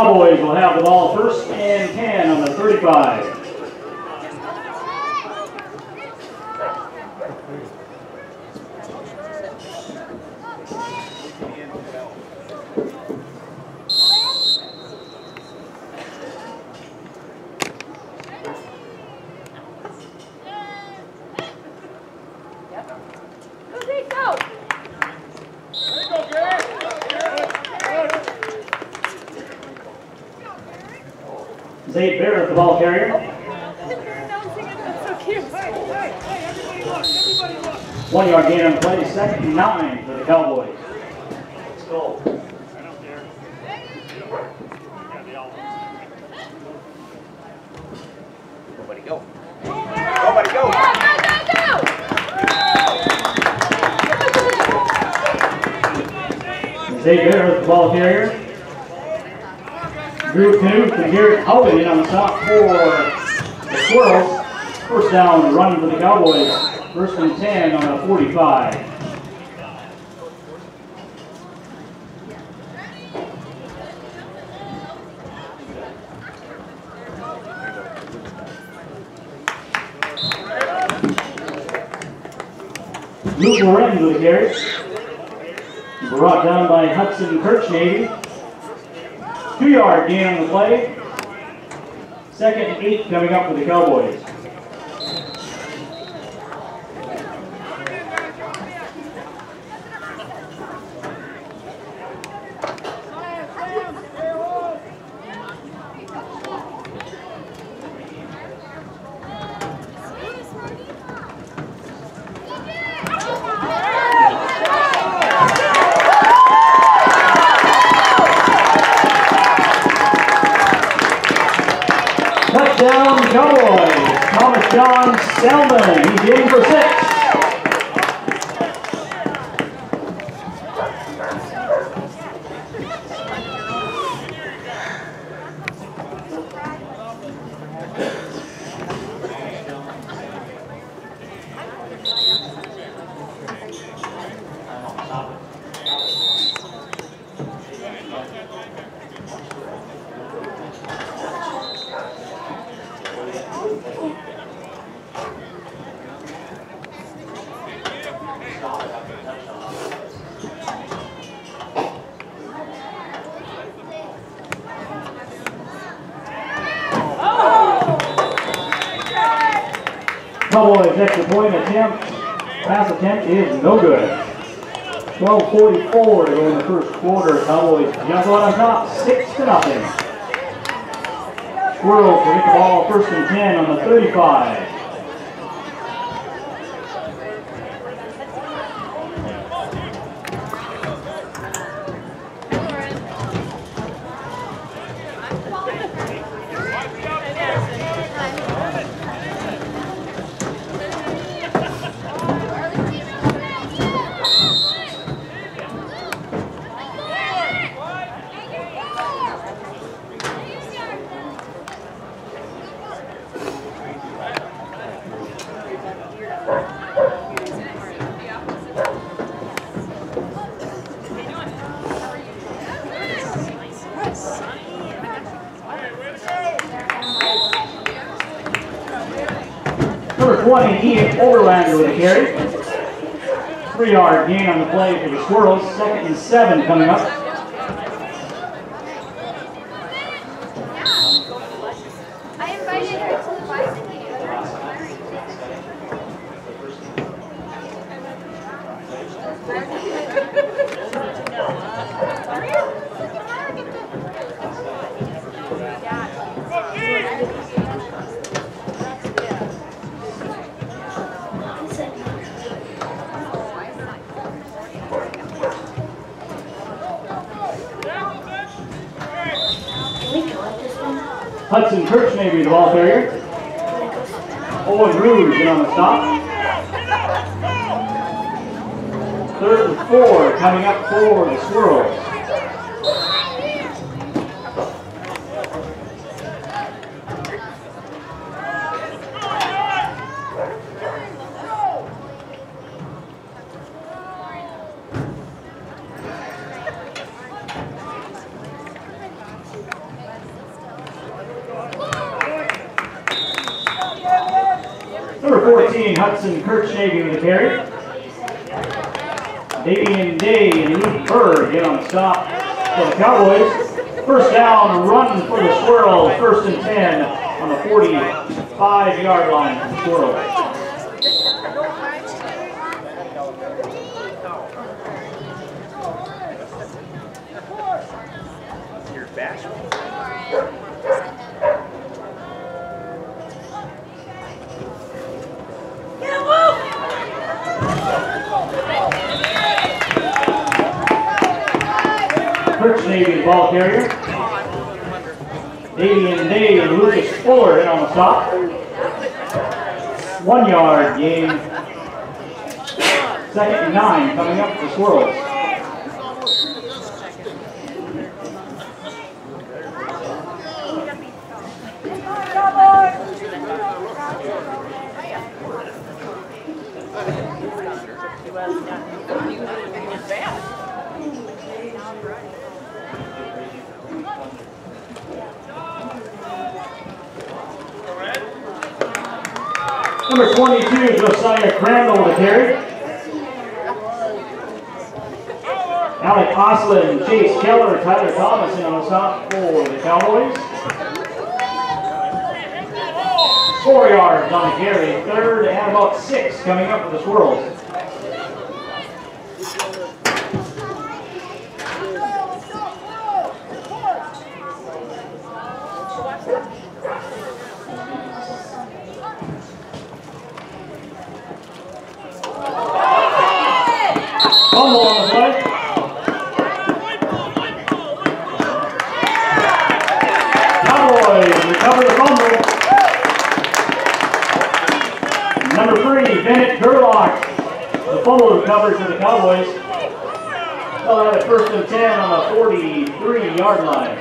Cowboys will have the ball first and 10 on the 35. Jose, go! Zay Barrett, the ball carrier. You're announcing it, that's so cute. One yard gain on the play, second and nine for the Cowboys. Let's go. Nobody go. Nobody go. Go, go, go, go! Zay Barrett, the ball carrier. Drew Canute and Garrett Hogan in on the stop for the Squirrels. First down, running for the Cowboys. First and 10 on the 45. Luke Lorenz with the carry. Brought down by Hudson Kirchnavy. Two yard gain on the play. Second and eight coming up for the Cowboys. John Selman. He's in for six. Extra attempt. Pass attempt is no good. 12.44 to go in the first quarter. Cowboys jump on top, 6 to nothing. Squirrels will get the ball first and 10 on the 35. With a carry. Three yard gain on the play for the Squirrels. Second and seven coming up. Hudson Kirch may be the ball carrier. Owen Rouge in on the stop. Third and four coming up for the Squirrels. yard line.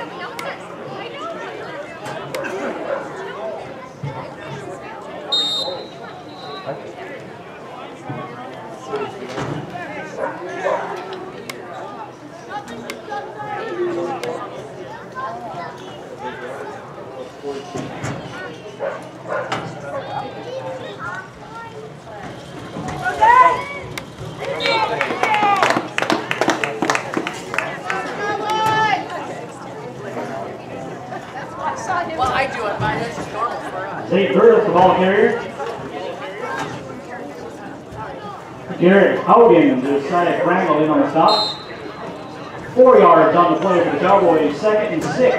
second and six.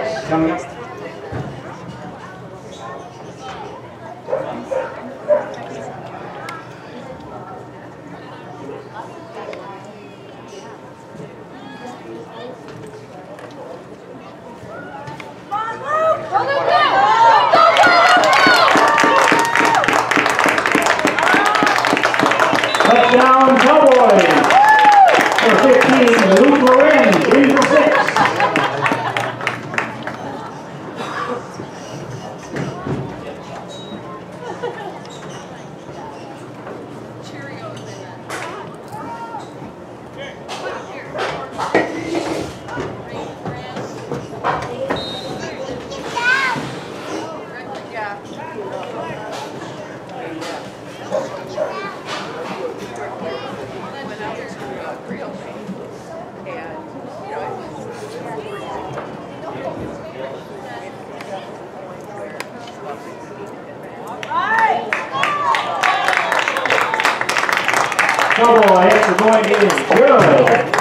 Double going for going in. Good.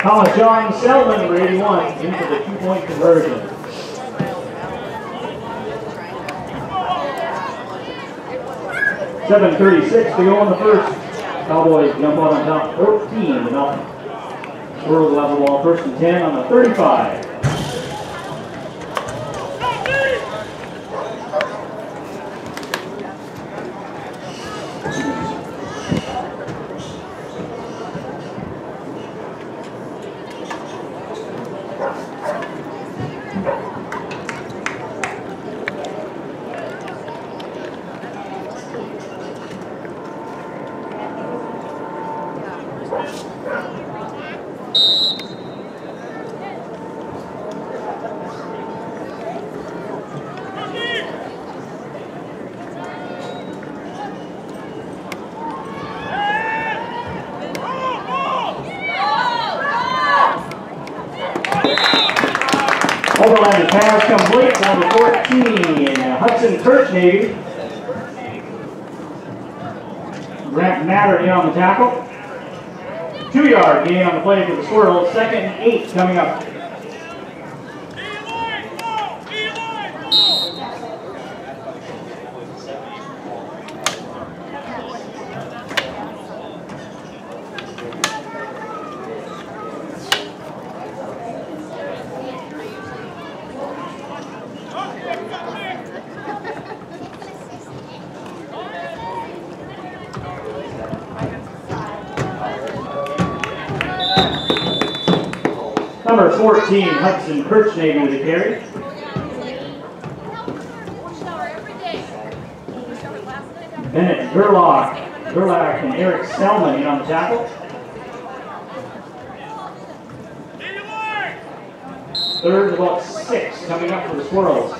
Thomas John Selman, for 81, into the two-point conversion. Seven thirty-six to go in the first. Cowboys jump out on top, fourteen to nothing. World level ball, first and ten on the thirty-five. Squirrels, second eight coming up. Number 14, Hudson Kirch Navy with a carry. Bennett Gerlach, Gerlach and Eric Selman in on the tackle. Third, about six coming up for the Squirrels.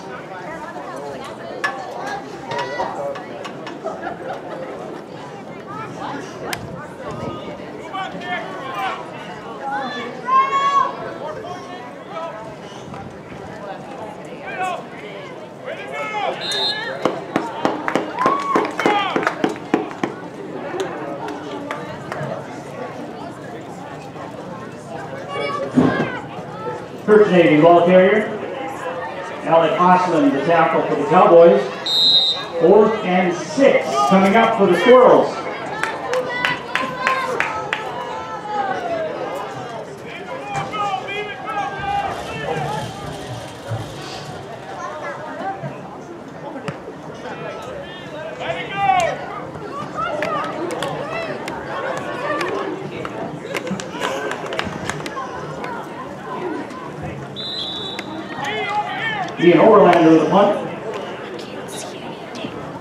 Kirch Navy ball carrier. Alec Osland, the tackle for the Cowboys. Fourth and six coming up for the Squirrels. Ian Overlander with the punt.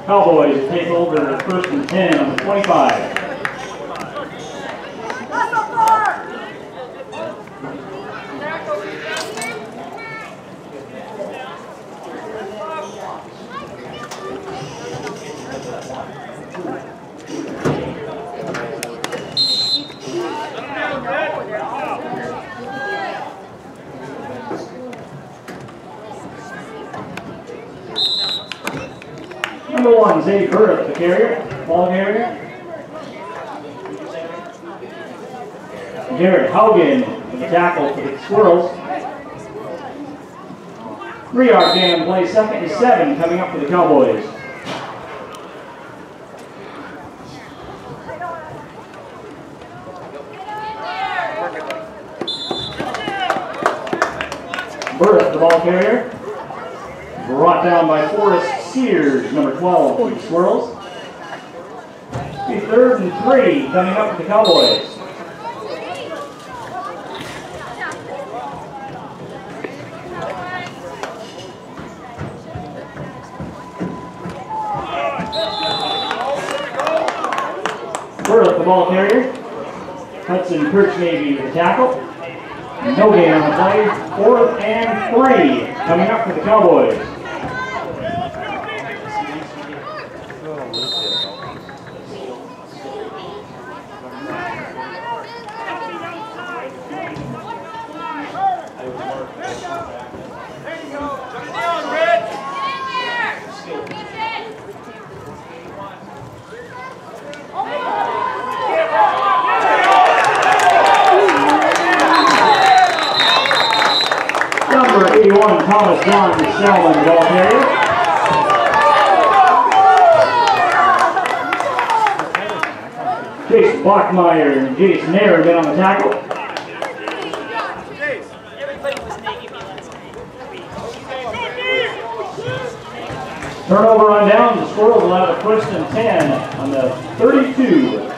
Cowboys take over first and 10 on the 25. Number one, Zay Burritt, the carrier, ball carrier. Jared Haugen, the tackle for the Squirrels. Three yard gain on play, second and seven coming up for the Cowboys. Burritt, the ball carrier. Brought down by Forrest Sears, number 12 for the Squirrels. Be third and three coming up for the Cowboys. Burritt, the ball carrier. Hudson Kirch Navy with the tackle. No gain on the play. Fourth and three coming up for the Cowboys. Number 81, Thomas John Selman, ball carrier. Chase Bachmeyer and Jason Nair have been on the tackle. Turnover on down, the Squirrels will have a first and 10 on the 32.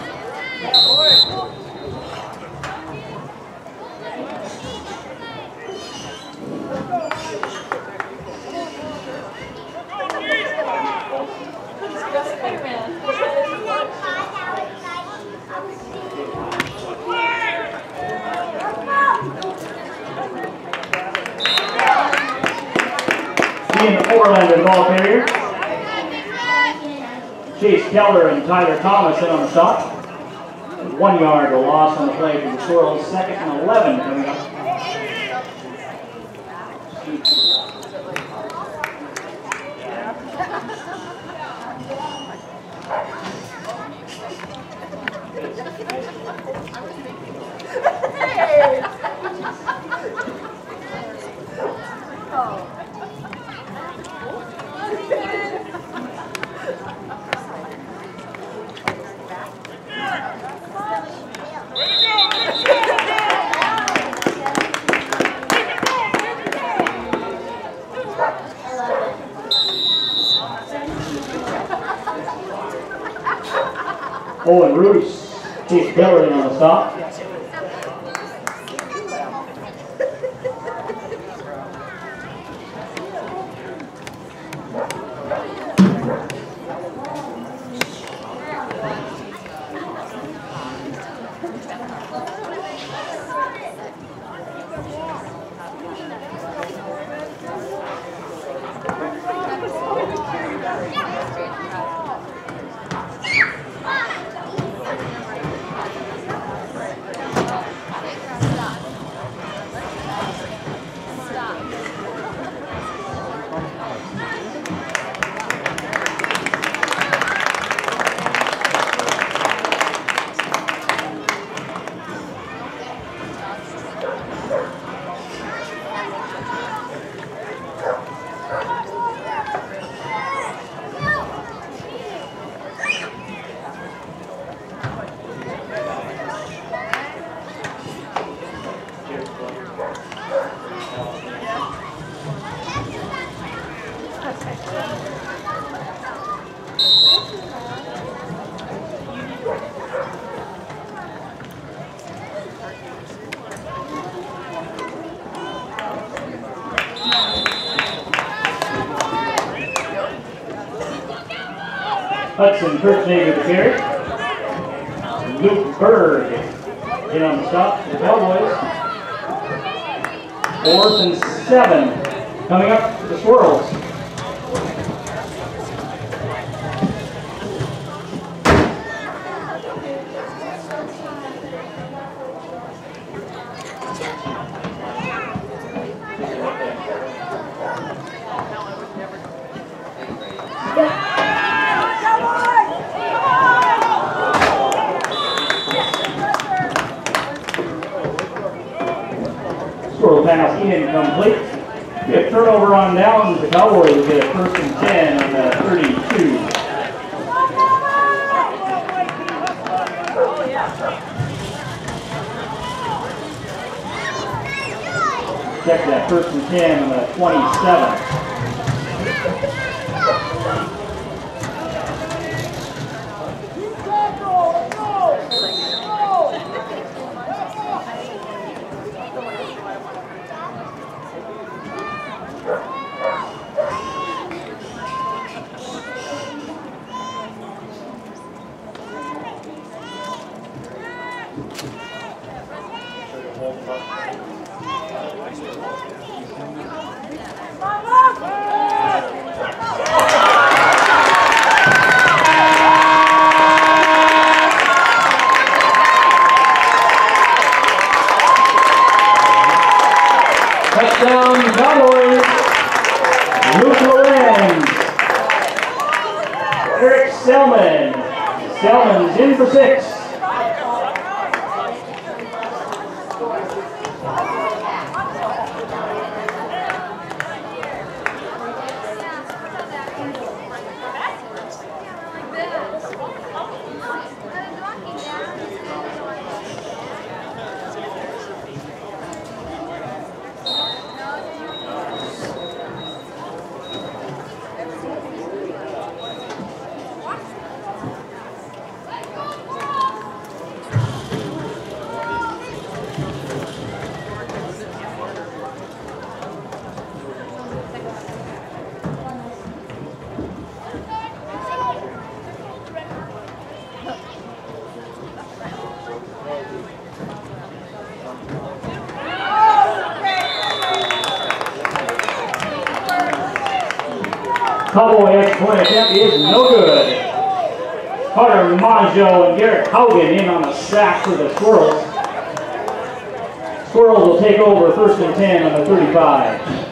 Ian Overlander, the ball carrier. Chase Keller and Tyler Thomas in on the stop. One yard, loss on the play for the Squirrels. Second and 11 tá? Stop. To carry. Luke Berg in on the stop for the Cowboys. Fourth and seven coming up for the Swirls. Swirl pass incomplete. We have turnover on downs. The Cowboys will get a first and 10 on the 32. Check that first and 10 on the 27. Touchdown Cowboys. Luke Lorenz. Eric Selman. For six. Cowboy extra point attempt is no good. Maggio and Garrett Hogan in on a sack for the Squirrels. Squirrels will take over first and 10 on the 35.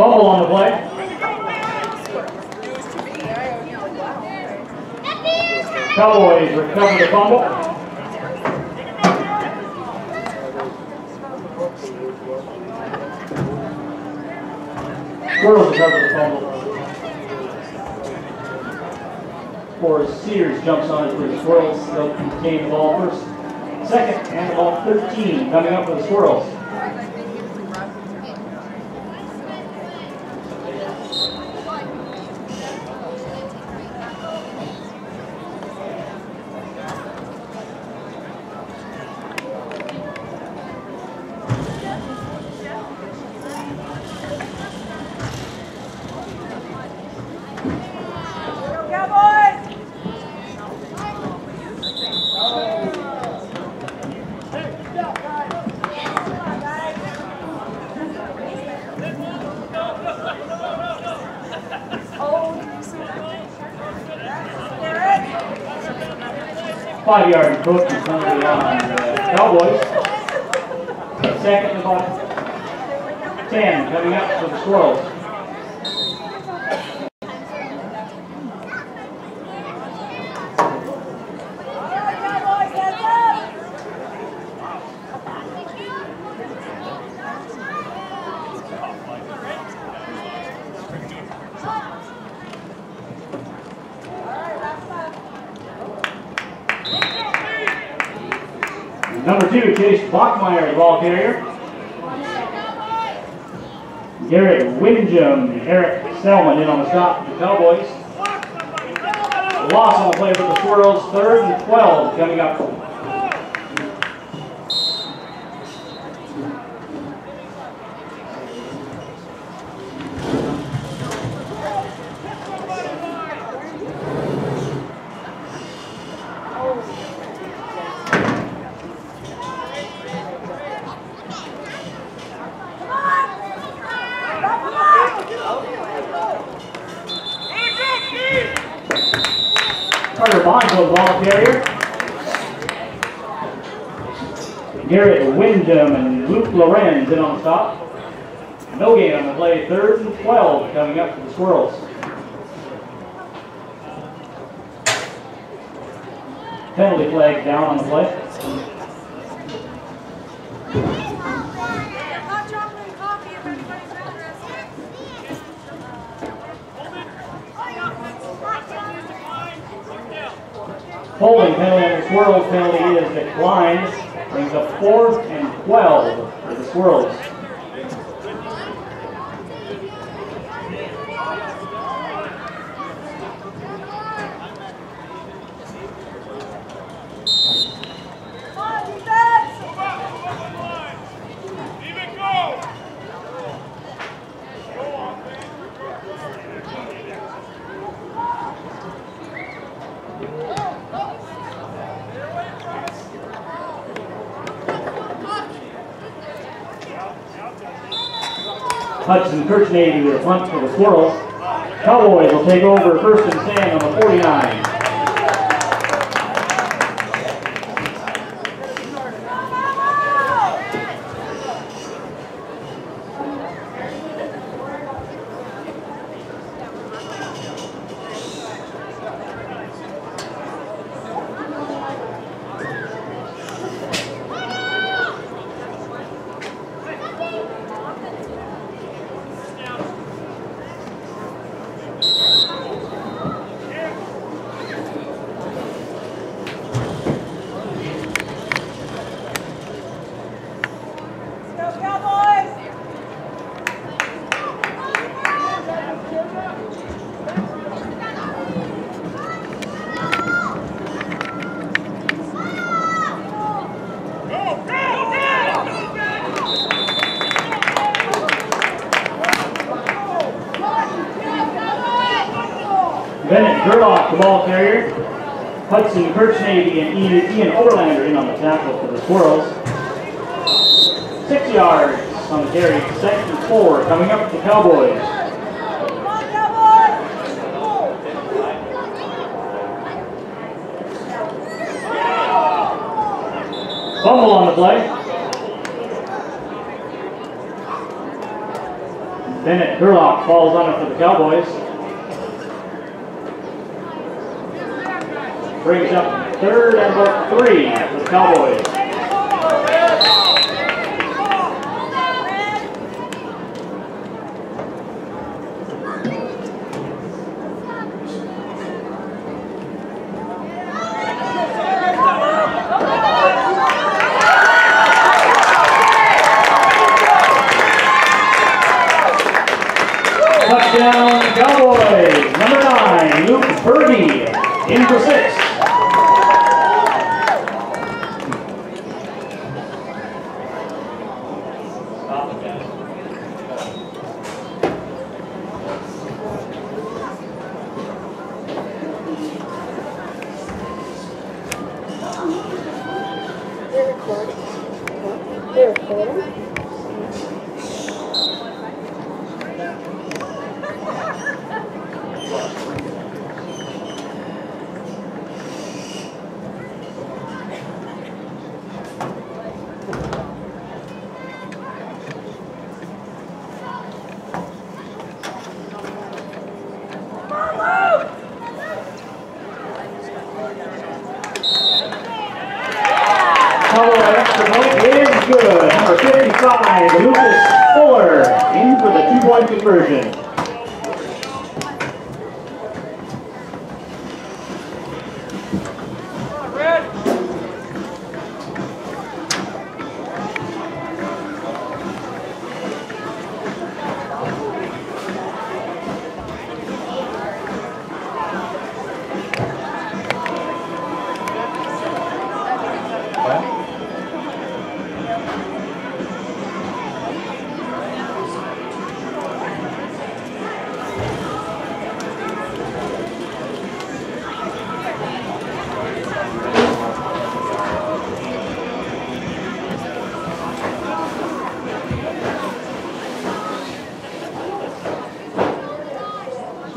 Fumble on the play. News to me. I, you know, wow. Cowboys recover the fumble. Squirrels recover the fumble. For Sears jumps on it for the Squirrels. They'll contain the ball first. Second, and the ball 13 coming up for the Squirrels. Five yard approach is currently on the Cowboys. Second and about 10 coming up for the Squirrels. Number two, Chase Bachmeyer, the ball carrier. Garrett Windham, Eric Selman in on the stop for the Cowboys. Loss on the play for the Squirrels, third and 12 coming up. Carter Bonzo, the ball carrier. Garrett Windham and Luke Lorenz in on the stop. No gain on the play, third and 12 coming up for the Squirrels. Penalty flag down on the play. Hot chocolate and coffee if anybody's interested. Holding penalty on the Squirrels, penalty is declined. Brings up fourth and 12 for the Squirrels. Kirchnavy with a punt for the Squirrels. Cowboys will take over first and 10 on the 49. Kelsey Birchnavy and Ian Overlander in on the tackle for the Squirrels. Six yards on the carry, second and four, coming up with the Cowboys. Fumble on the play. Bennett Gerlach falls on it for the Cowboys. brings up third and about three for the Cowboys.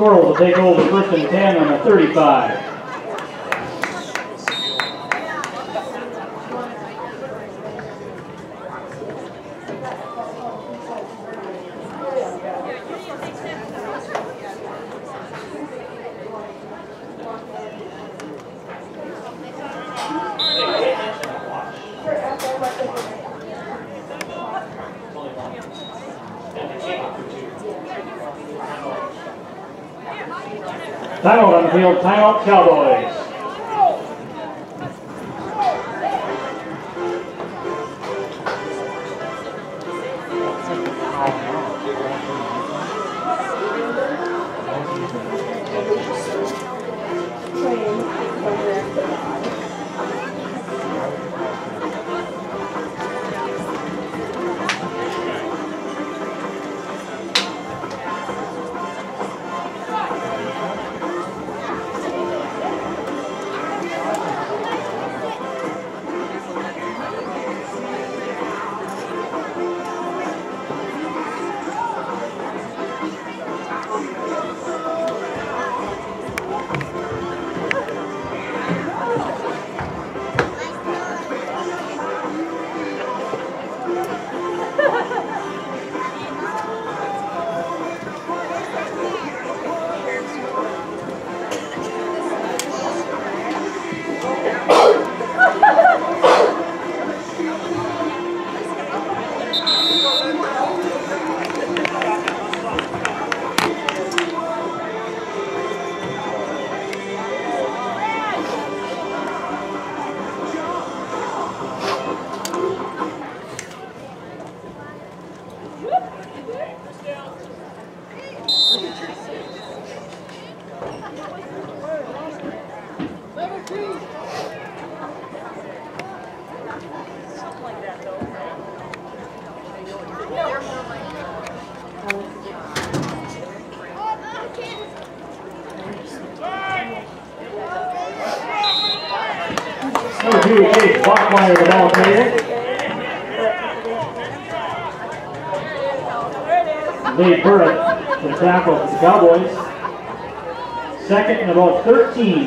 Coral will take over first and 10 on the 35. your talent, count.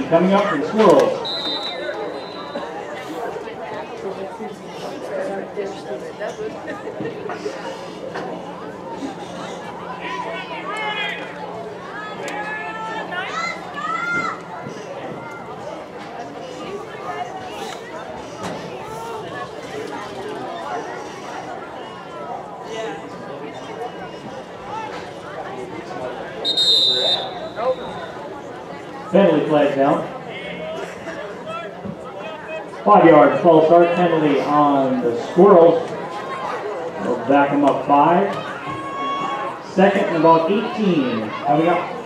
coming up from Swirl. Five yard false start penalty on the Squirrels. They'll back them up five. Second and about 18 coming up.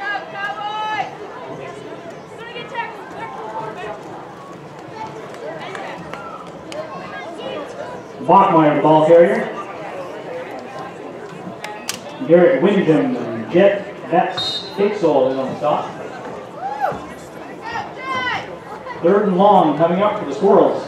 Go, Cowboys! Gonna get tackled. Back to the quarterback. Bachmeyer, the ball carrier. Garrett Windham, and Jet, that's Hicksall is on the stop. Third and long coming up for the Squirrels.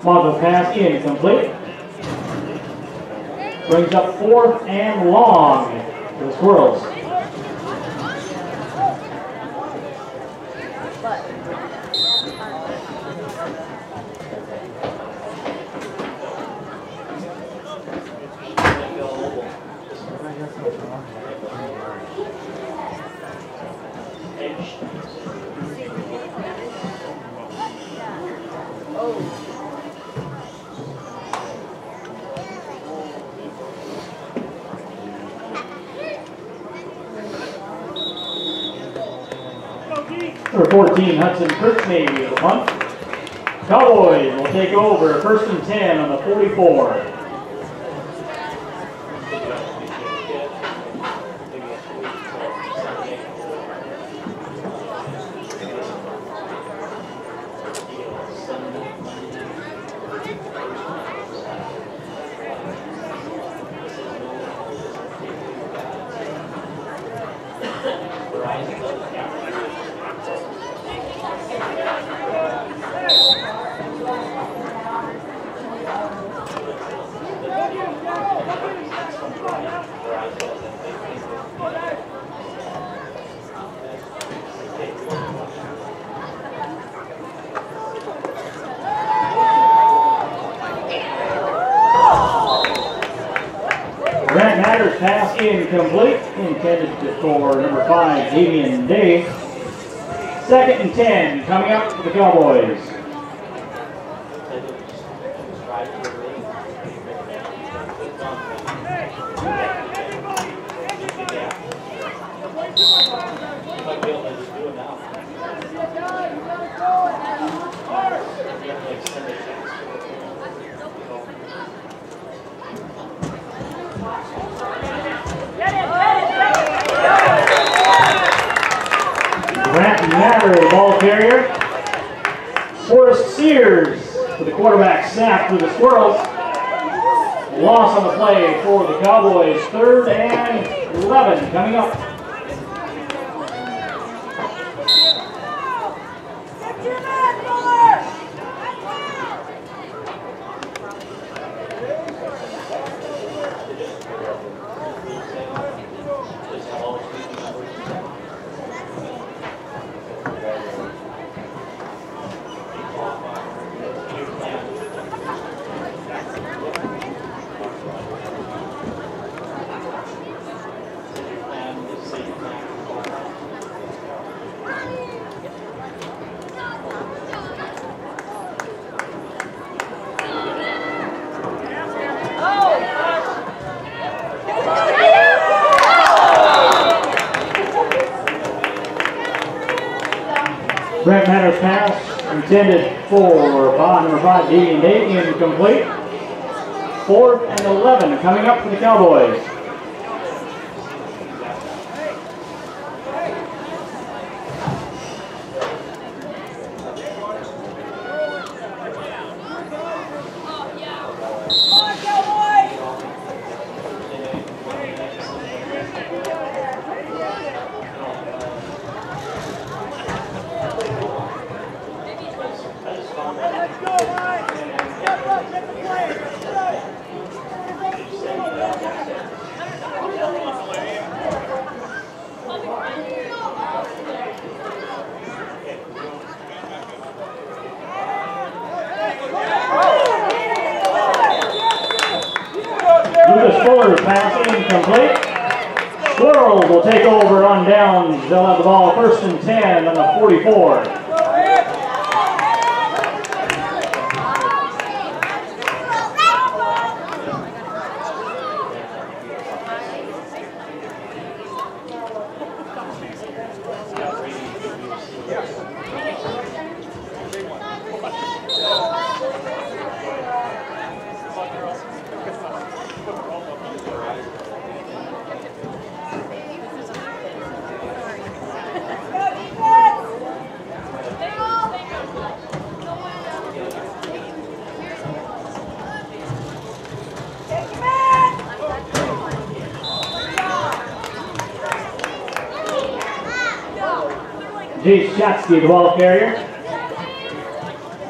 Mongo pass incomplete. Brings up fourth and long for the Squirrels. 14, Hudson Kirchnavy with the punt. Cowboys will take over first and 10 on the 44. Grant Matters pass incomplete, intended for number five, Damian Day. Second and 10 coming up for the Cowboys. Ball carrier. Forrest Sears for the quarterback sack for the Squirrels. Loss on the play for the Cowboys. Third and 11 coming up. Get your man, Miller! Grant Matters pass intended for Bob number five, Damian Day, incomplete. Fourth and 11 coming up for the Cowboys. Come on, Cowboys! downs. They'll have the ball first and 10 on the 44. Jace Shatsky, the ball carrier.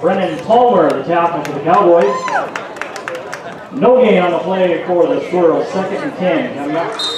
Brennan Palmer, the tackle for the Cowboys. No gain on the play for the Squirrels. Second and 10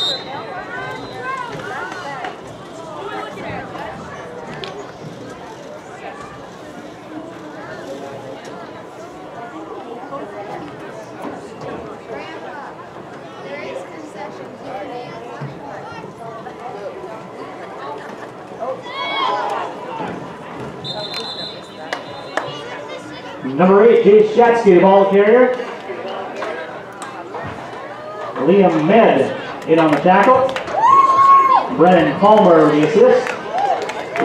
Eight, Shatsky, the ball carrier. Liam Med in on the tackle. Brennan Palmer the assist.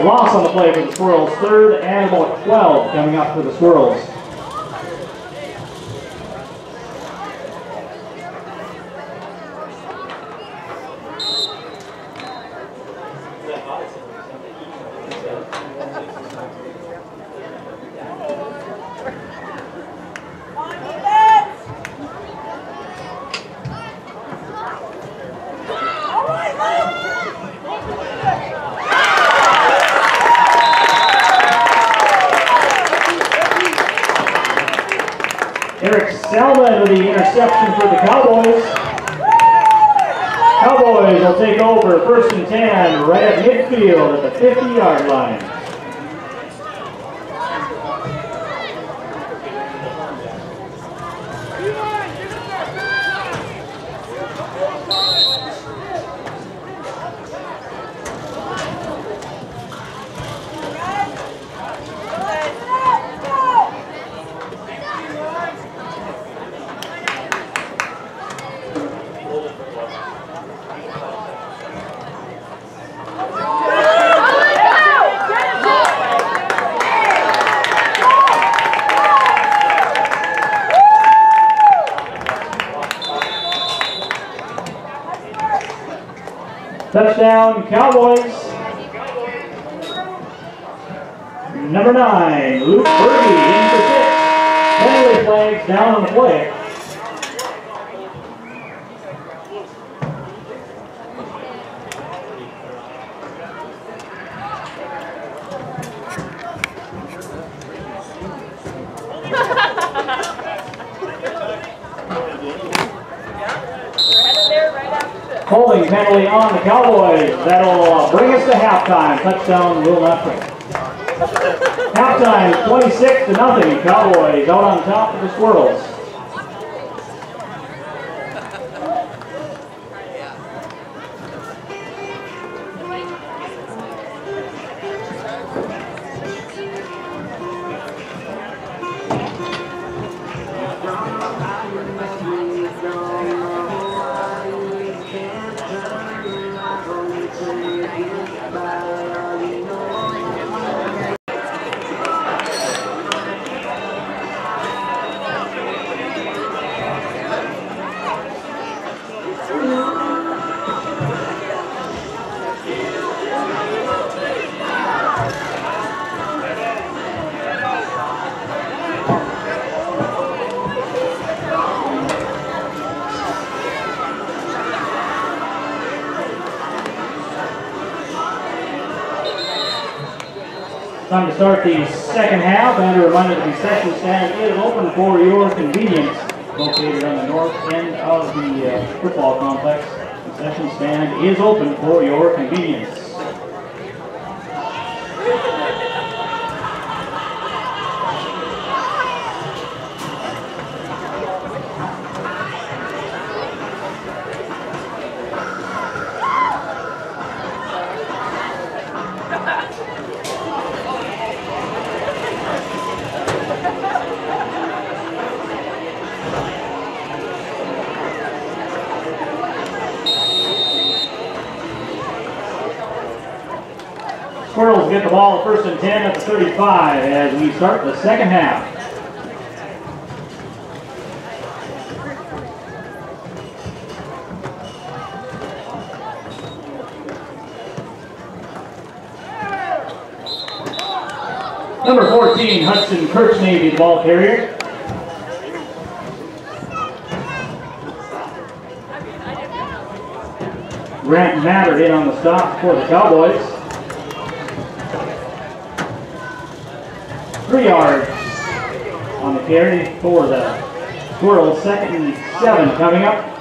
Loss on the play for the Squirrels. Third and about 12 coming up for the Squirrels. Eric Selman with the interception for the Cowboys. Cowboys will take over first and 10 right at midfield at the 50 yard line. Touchdown Cowboys. Number nine, Luke Berge in for six. Penalty flags down on the play. Holding penalty on the Cowboys. That'll uh, bring us to halftime. Touchdown will not. Halftime, 26 to nothing. Cowboys out on top of the Squirrels. Start the second half, and a reminder the concession stand is open for your convenience. Located on the north end of the uh, football complex, concession stand is open for your convenience. Squirrels get the ball first and 10 at the 35 as we start the second half. Number 14, Hudson Kirchnavy, the ball carrier. Grant Matter in on the stop for the Cowboys. Three yards on the carry for the Squirrels. Second and seven coming up.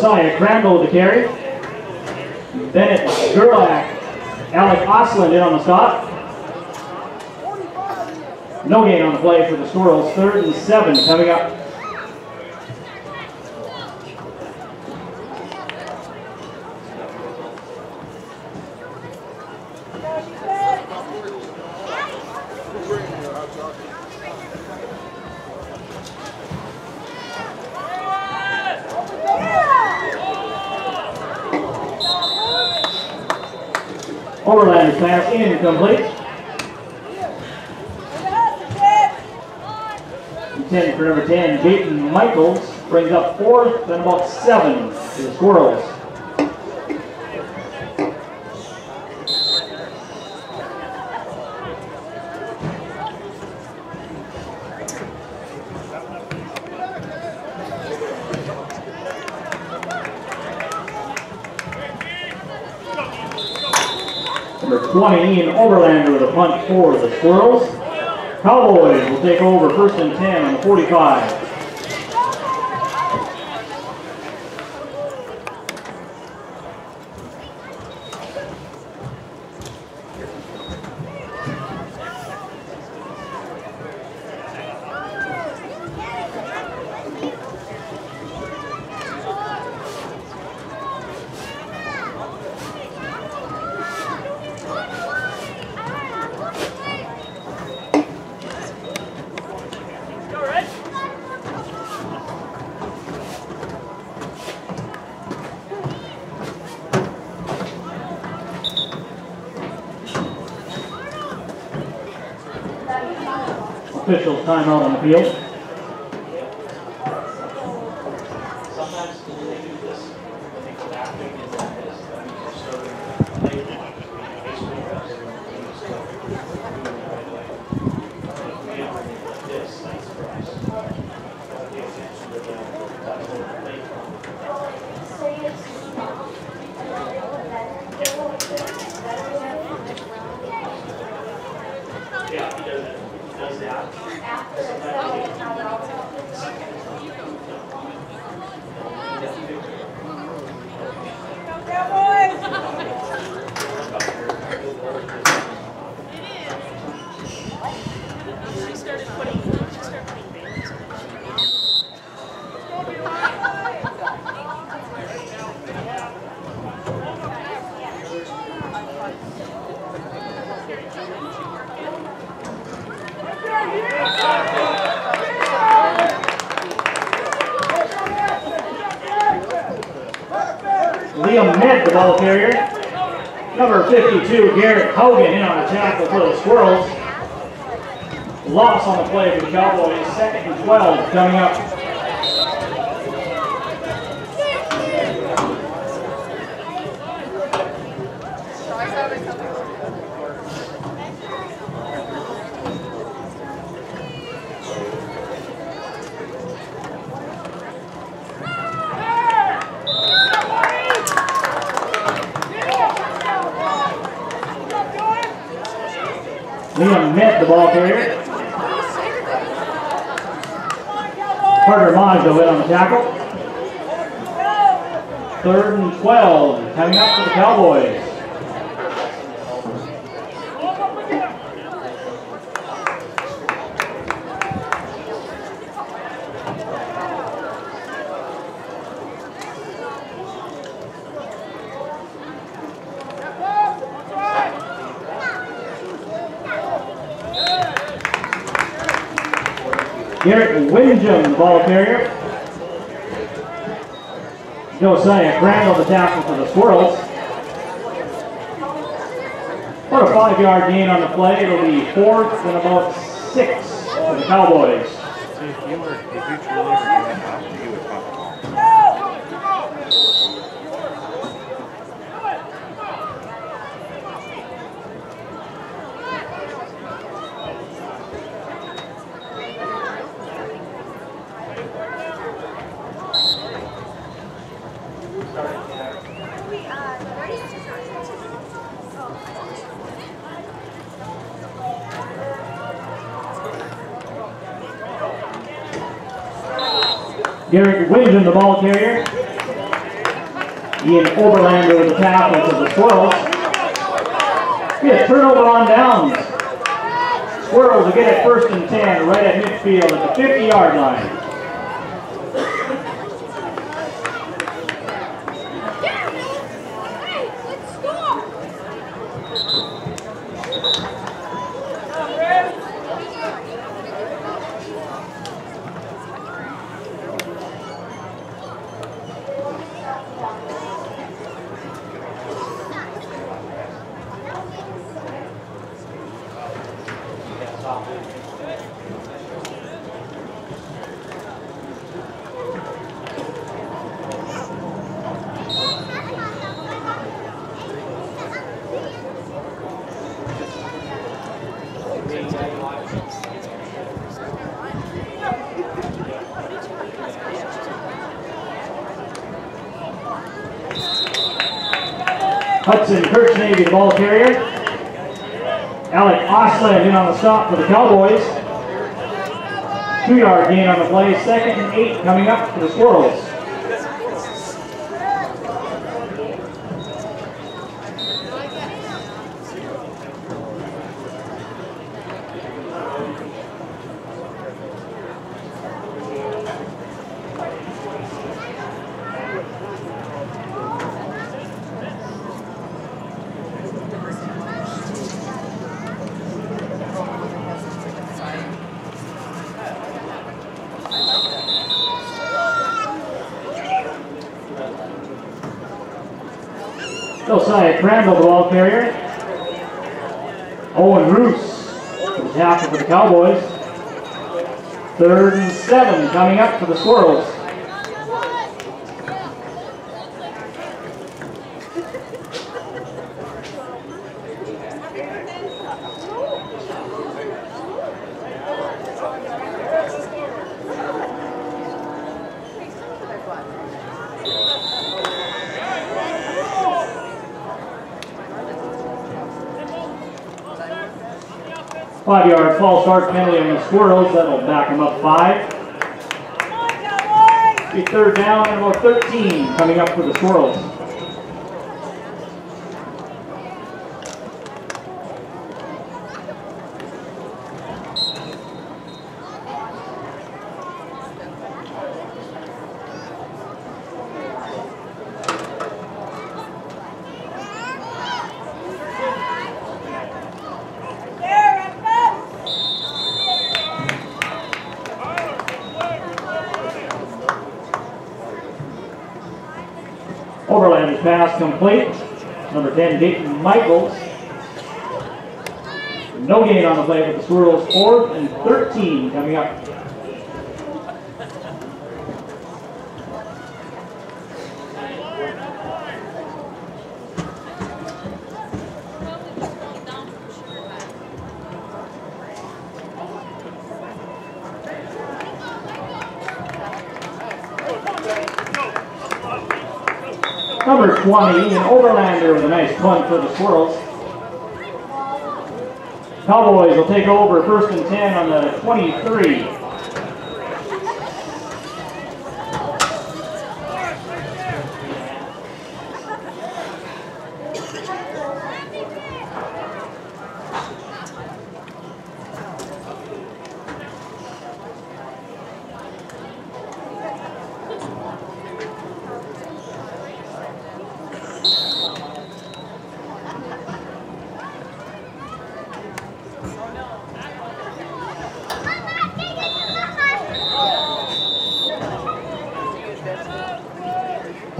Josiah Crandall to carry. Bennett Gerlach. Alec Osland in on the stop. No gain on the play for the Squirrels. Third and seven coming up. Overlanders pass incomplete. Intended for number 10, Dayton Michaels brings up fourth and about seven to the Squirrels. 20, Ian Overlander with a punt for the Squirrels. Cowboys will take over first and 10 on the 45. Officials timeout on the field. Sometimes when they do this, when they go back, they get that this, I mean, they're starting late, basically, they're still doing it right away. If we don't like this, that's for us. Gotta pay attention to them, that's what they're late. Yeah, he does, he does that. She started putting, she started putting babies in Liam Med, the ball carrier. Number 52, Garrett Hogan in on the tackle for the Squirrels. Loss on the play for the Cowboys. Second and 12 coming up. Liam Met, the ball carrier. Carter Maggio in on the tackle. Third and 12 coming up for the Cowboys. Garrett Windham, the ball carrier. Josiah Crandall, the tackle for the Squirrels. What a five-yard gain on the play. It'll be fourth and about six for the Cowboys. Garrett Windham, the ball carrier. Ian Oberlander with the tackle for the Squirrels. Be a turnover on downs. Squirrels will get it first and 10 right at midfield at the 50-yard line. Hey, let's score! Hudson Kirchnavy, ball carrier. Alec Osland in on the stop for the Cowboys. Two-yard gain on the play, second and eight coming up for the Squirrels. Josiah Crandall, the ball carrier. Owen Roos, the tackle for the Cowboys. Third and seven coming up for the Squirrels. False penalty on the Squirrels. That'll back them up five. Be third down and about 13 coming up for the Squirrels. Overland's pass complete. Number 10, Dayton Michaels. No gain on the play but the Squirrels. Fourth and 13 coming up. Number 20, an Overlander with a nice punt for the Squirrels. Cowboys will take over first and 10 on the 23.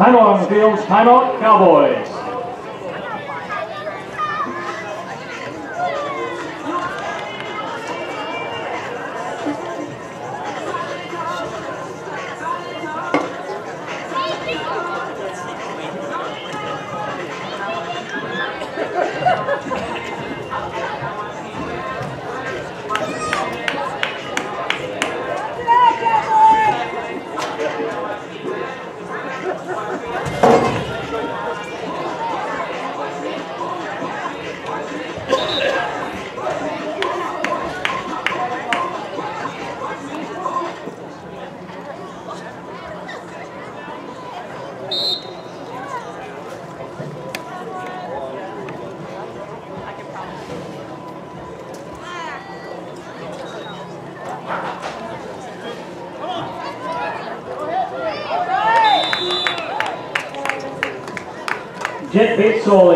Timeout on the field, timeout Cowboys.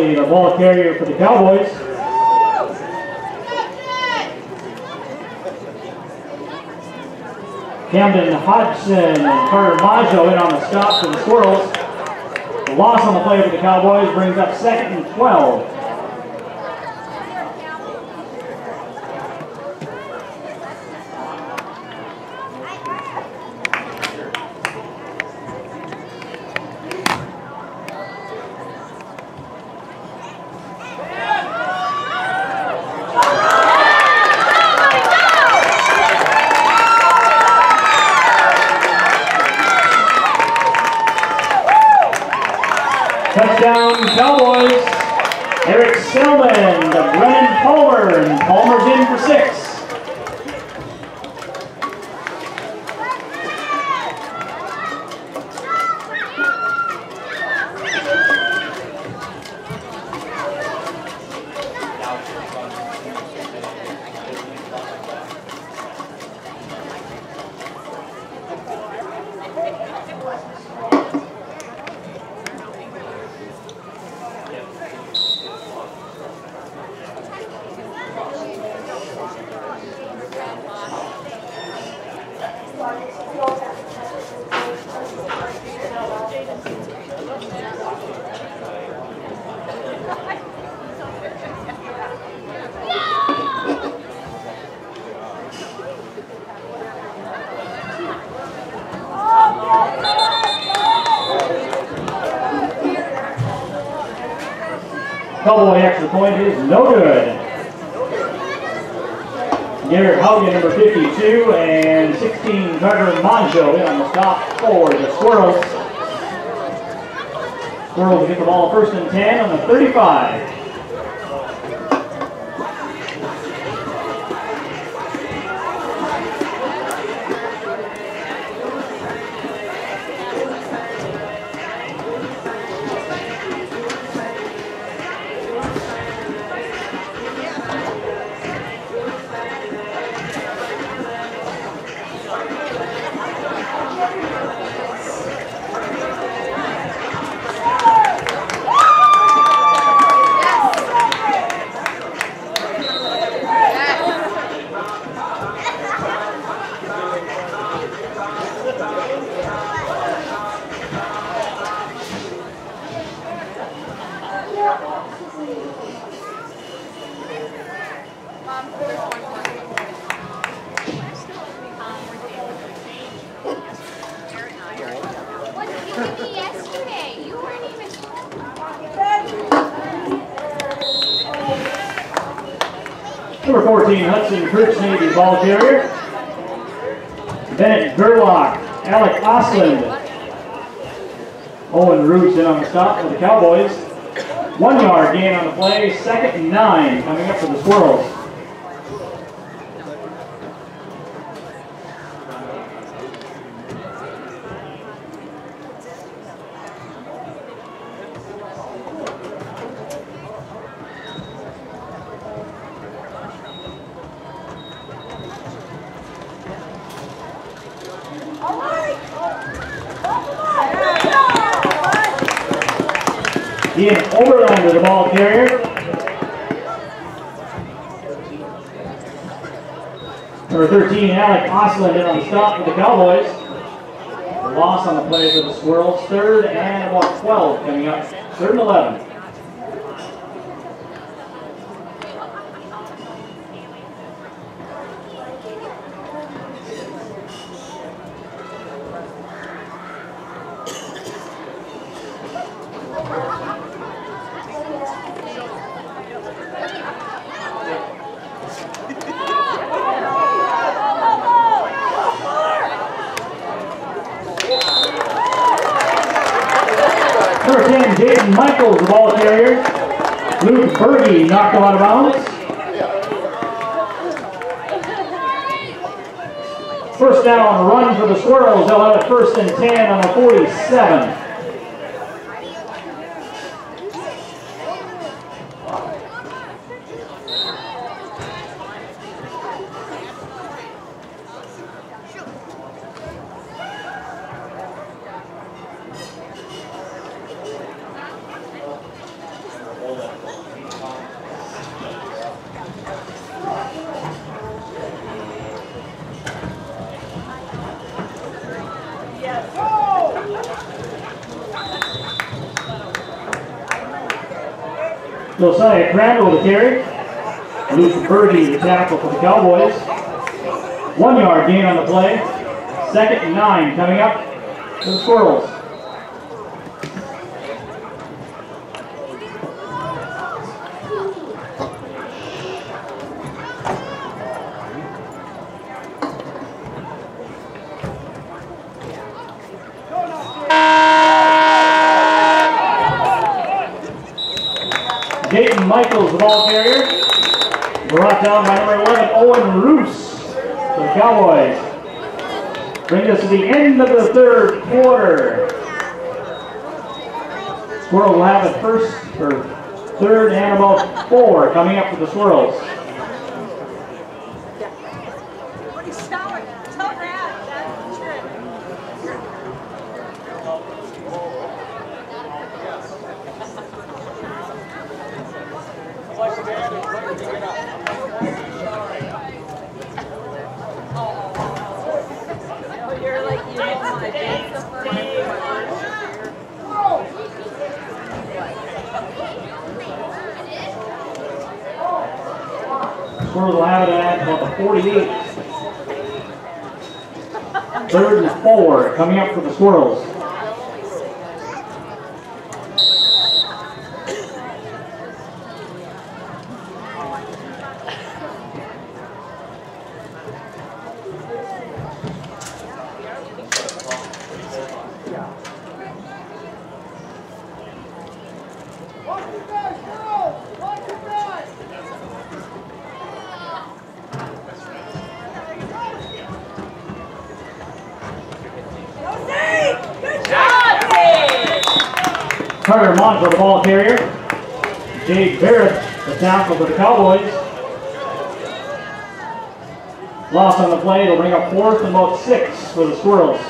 Batesoli, the ball carrier for the Cowboys. Camden Hodgson and Carter Maggio in on the stop for the Squirrels. The loss on the play for the Cowboys brings up second and 12. Touchdown Cowboys. Eric Stillman to Brennan Palmer, and Palmer's in for six. Cowboy extra point is no good. Garrett Haugen, number 52, and 16, Carter Maggio in on the stop for the Squirrels. Squirrels get the ball first and 10 on the 35. Number 14, Hudson Kirchnavy ball carrier. Bennett Gerlach, Alec Osland. Owen Roots in on the stop for the Cowboys. One yard gain on the play, second and nine coming up for the Squirrels. Ian Oberlander, the ball carrier. Number 13, Alec Osland in on the for the Cowboys. The loss on the play for the Squirrels. Third and about 12 coming up. Third and 11. Number 10, Jaden Michaels, the ball carrier. Luke Berge knocked him out of bounds. First down on a run for the Squirrels. They'll have it first and 10 on the 47. Josiah Crandall to carry. Luke Berge the tackle for the Cowboys. One yard gain on the play. Second and nine coming up for the Squirrels. Dayton Michaels, the ball carrier. Brought down by number 11, Owen Roos the Cowboys. Brings us to the end of the third quarter. Squirrels will have it first, or third and about four coming up for the Squirrels. What are you shouting? Tell Brad. That's good. Oh, you're like, you don't want to dance the first Squirrels will have it at about the 48. Third and four coming up for the Squirrels. Carter Montville, the ball carrier. Jake Barrett, the tackle for the Cowboys. Loss on the play, it'll bring up fourth and about six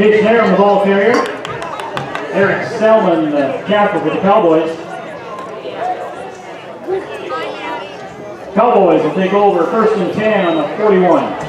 Nairn, the ball carrier. Eric Selman, the captain for the Cowboys. Cowboys will take over first and 10 on the 41.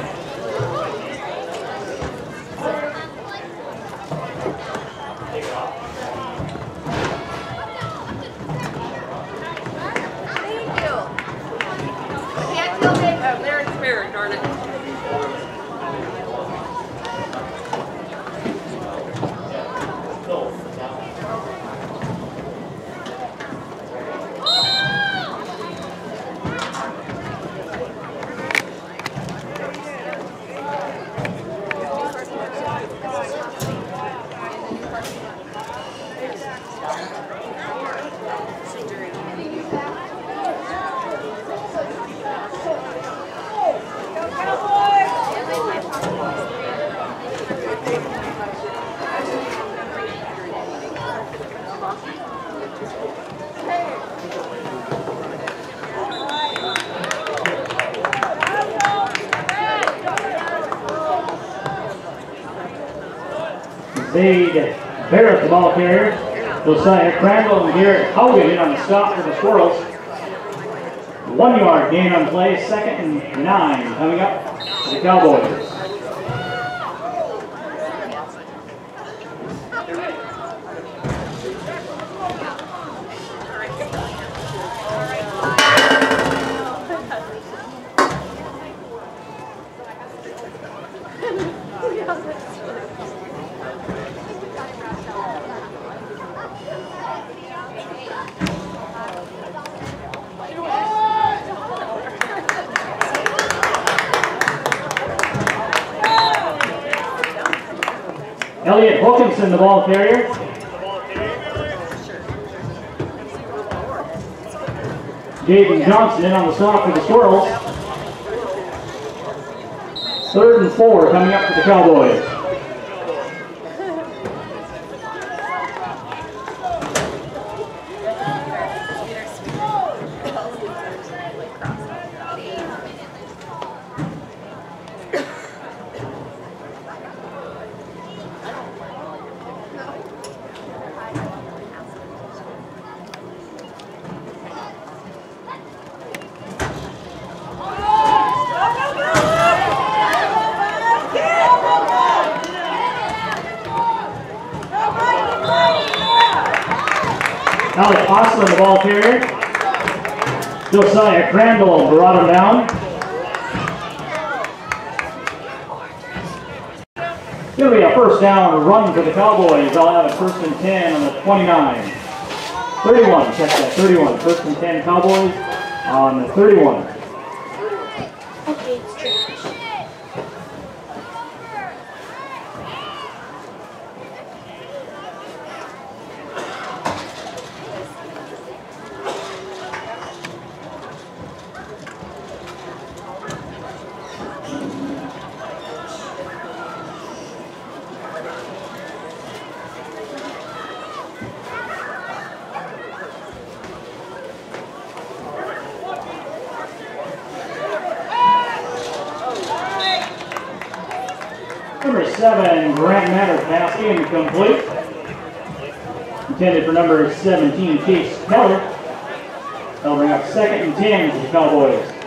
Zade Barrett, the ball carrier. Josiah Crandall and Garrett Hogan in on the stop for the Squirrels. One yard gain on play, second and nine coming up for the Cowboys. The ball carrier. Jaden Johnson on the stop for the Squirrels. Third and four coming up for the Cowboys. Alex Osler, the ball carrier. Josiah Crandall brought him down. Gonna be a first down run for the Cowboys. I'll have a first and 10 on the 29. 31, check that, 31. First and 10 Cowboys on the 31. Okay, it's trash. Number seven, Grant Matter pass incomplete. Intended for number 17, Keller. That'll bring up second and 10 for the Cowboys.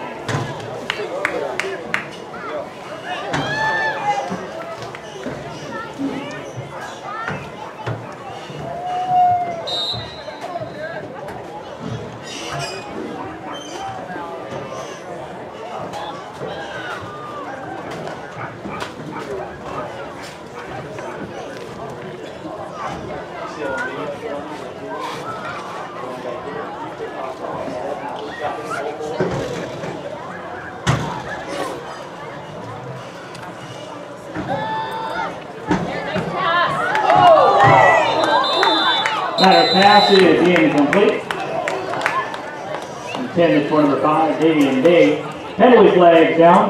Matter pass is incomplete. Intended for Damian Day. Penalty flag down.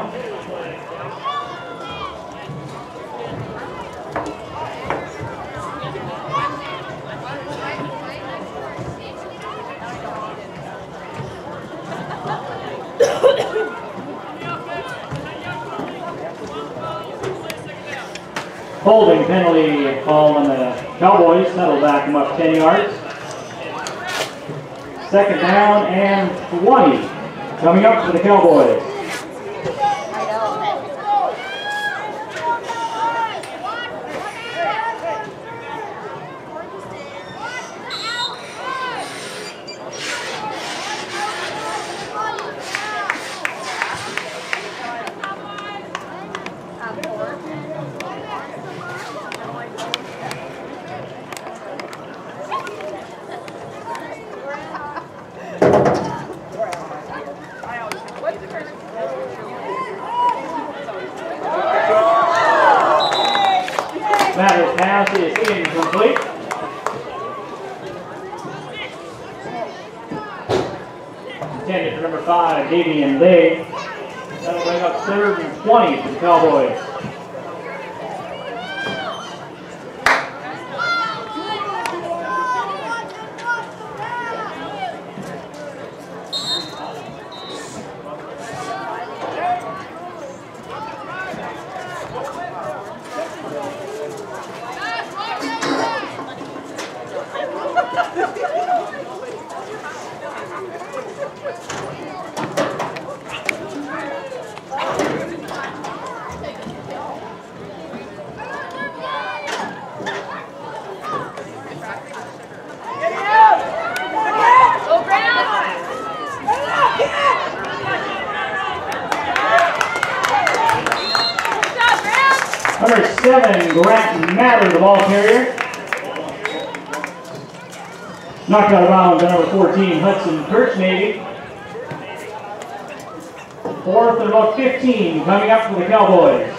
Holding penalty call on the Cowboys. That'll back them up 10 yards. Second down and 20 coming up for the Cowboys. Matters pass is incomplete. Intended for number five, Damian Day. That'll bring up third and 20 for the Cowboys. Number seven, Grant Mather, the ball carrier. Knocked out of bounds number 14, Hudson Kirchnavy. Fourth and about 15 coming up for the Cowboys.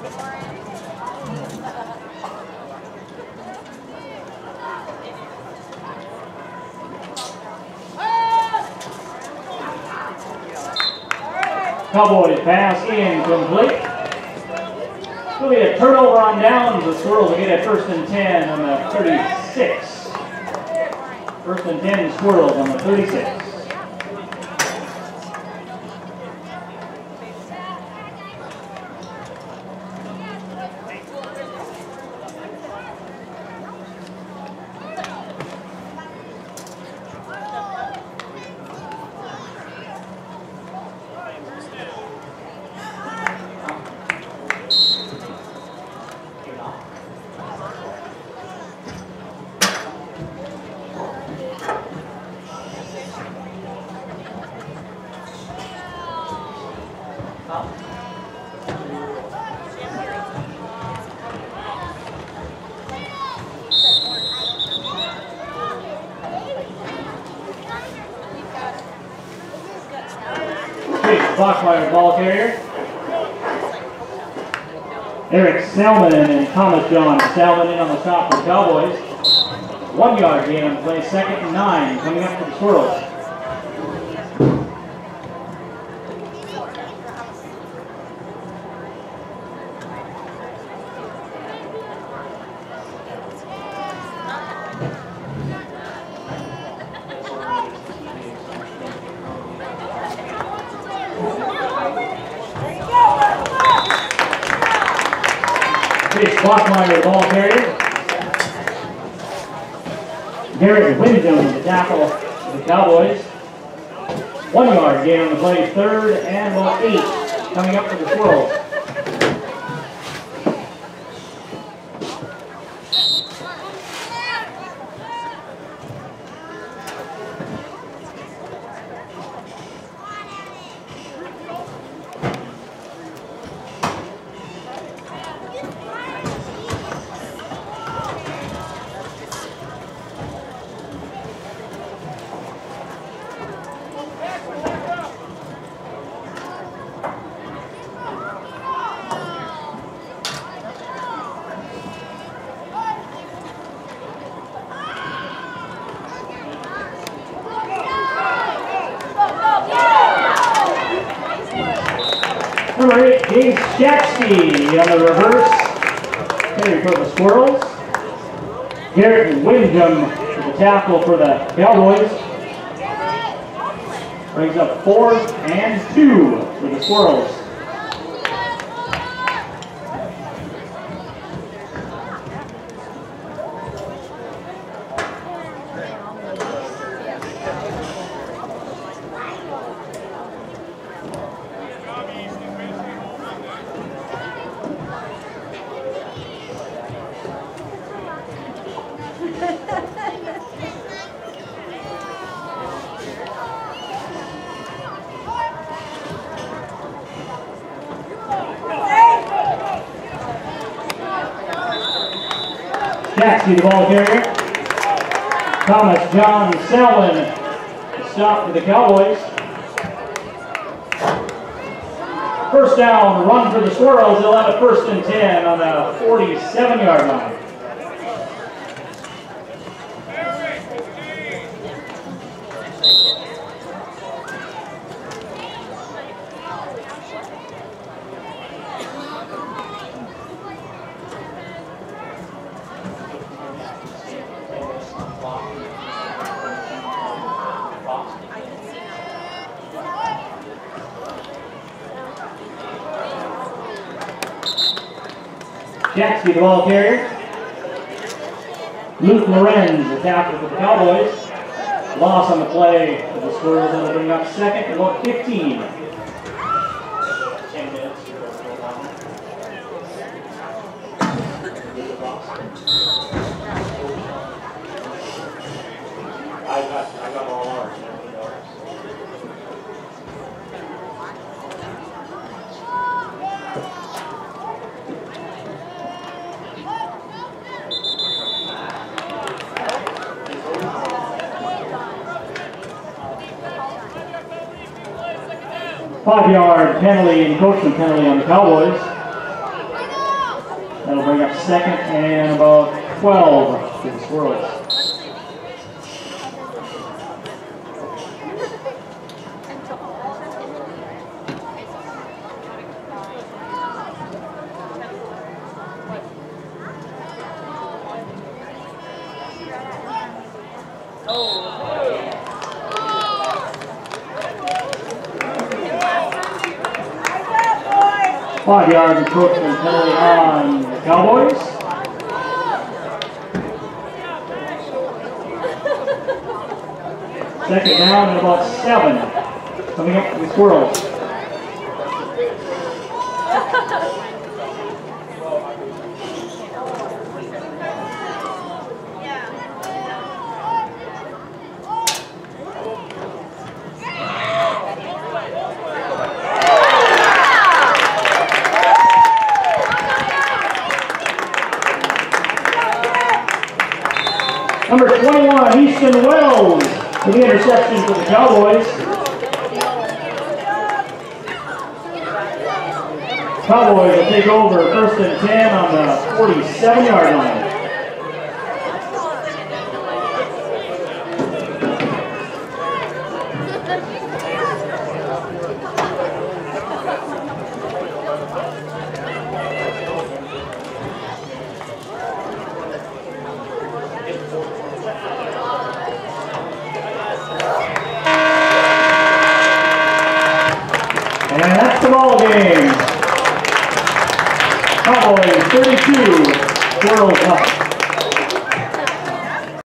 They've already. Cowboys pass incomplete. Will be a turnover on downs. The Squirrels will get a first and 10 on the 36. First and 10 Squirrels on the 36. Chase Bachmeyer, ball carrier. Eric Salmon and Thomas John Salmon in on the top for the Cowboys. One yard gain on play, second and nine coming up for the Squirrels. Chase Bachmeyer, ball carrier. Garrett Windham, the tackle for the Cowboys. One yard gain on the play, third and about eight coming up for the Squirrels. Number eight, Dave Shatsky on the reverse. Carry for the Squirrels. Garrett Windham for the tackle for the Cowboys. Brings up fourth and two for the Squirrels. Carrier. Thomas John Selwyn, stop for the Cowboys. First down, run for the Squirrels. They'll have a first and 10 on the 47 yard line. The ball carrier. Luke Lorenz, tackle for the Cowboys. Loss on the play the Squirrels, and they'll bring up second, about 15. Ten minutes. you're gonna go down. I got, I got all Five yard penalty, encroachment penalty on the Cowboys. That'll bring up second and about 12 to the Squirrels. Five yard encroachment penalty on the Cowboys. Second down and about seven. Coming up for the Squirrels. Number 21, Easton Wells, with the interception for the Cowboys. Cowboys will take over first and 10 on the 47 yard line.